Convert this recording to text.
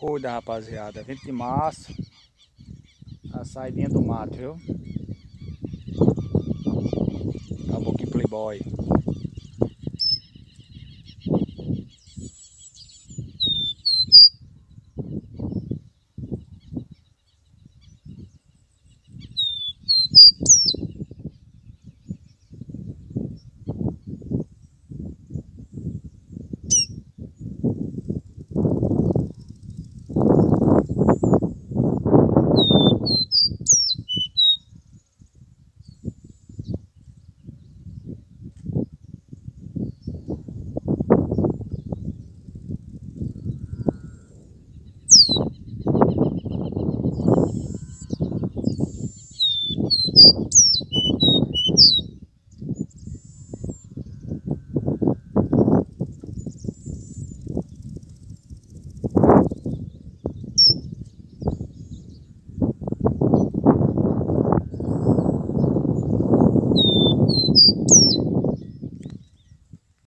Cuida, rapaziada. 20 de março. A saidinha do mato, viu? Caboclo Playboy.